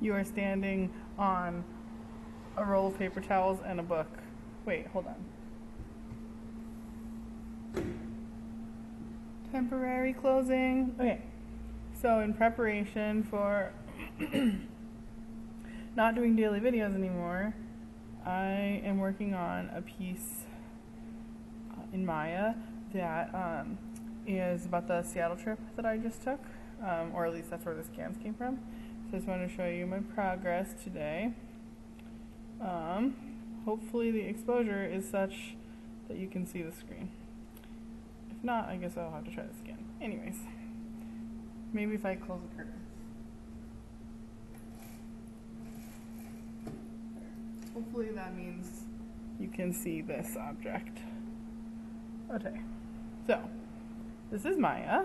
you are standing on a roll of paper towels and a book. Wait, hold on. Temporary closing. Okay. So, in preparation for not doing daily videos anymore, I am working on a piece uh, in Maya that um, is about the Seattle trip that I just took, um, or at least that's where the scans came from. So I just want to show you my progress today. Um, hopefully the exposure is such that you can see the screen. If not, I guess I'll have to try this again. Anyways, maybe if I close the curtains. Hopefully that means you can see this object. Okay, so this is Maya.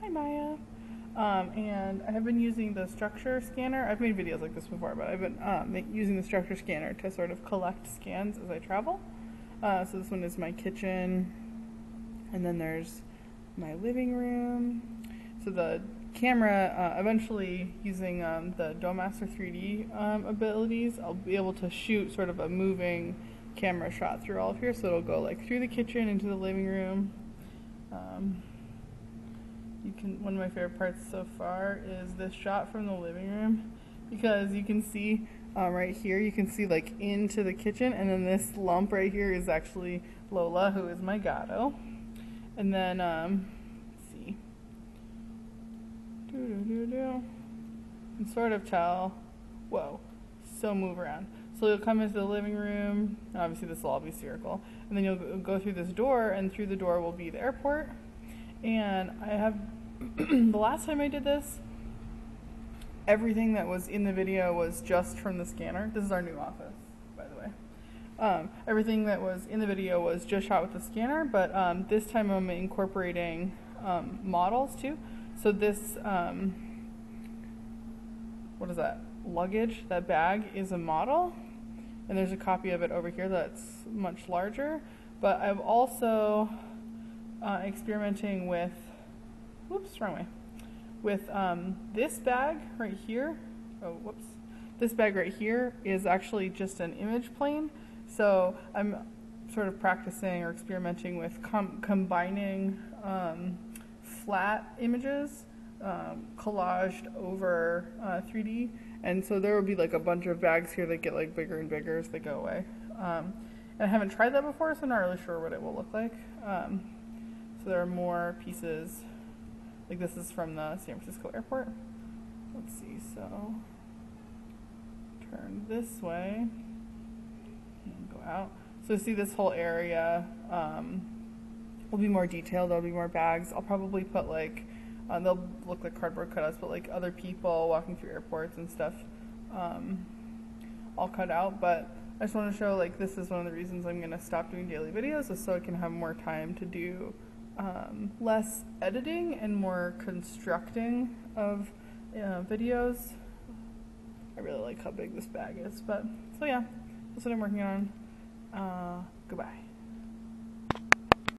Hi Maya. Um, and I have been using the structure scanner. I've made videos like this before, but I've been um, using the structure scanner to sort of collect scans as I travel. Uh, so this one is my kitchen, and then there's my living room. So the camera, uh, eventually using um, the Dome Master 3D um, abilities, I'll be able to shoot sort of a moving camera shot through all of here. So it'll go like through the kitchen into the living room. You can one of my favorite parts so far is this shot from the living room because you can see um, right here you can see like into the kitchen and then this lump right here is actually Lola who is my gato and then um, see. -doo -doo -doo. You can sort of tell. Whoa. So move around. So you'll come into the living room obviously this will all be spherical and then you'll go through this door and through the door will be the airport and I have the last time I did this, everything that was in the video was just from the scanner. This is our new office, by the way. Um, everything that was in the video was just shot with the scanner, but um, this time I'm incorporating um, models too. So this, um, what is that? Luggage, that bag is a model, and there's a copy of it over here that's much larger. But I've also uh, experimenting with, whoops, wrong way, with um, this bag right here. Oh, whoops. This bag right here is actually just an image plane. So I'm sort of practicing or experimenting with com combining um, flat images um, collaged over uh, 3D. And so there will be like a bunch of bags here that get like bigger and bigger as they go away. Um, and I haven't tried that before, so I'm not really sure what it will look like. So there are more pieces. Like this is from the San Francisco airport. Let's see, so turn this way and go out. So see this whole area um, will be more detailed. There'll be more bags. I'll probably put like, uh, they'll look like cardboard cutouts, but like other people walking through airports and stuff um, all cut out. But I just want to show like this is one of the reasons I'm going to stop doing daily videos is so I can have more time to do um, less editing and more constructing of uh, videos. I really like how big this bag is, but so yeah, that's what I'm working on. Uh, goodbye.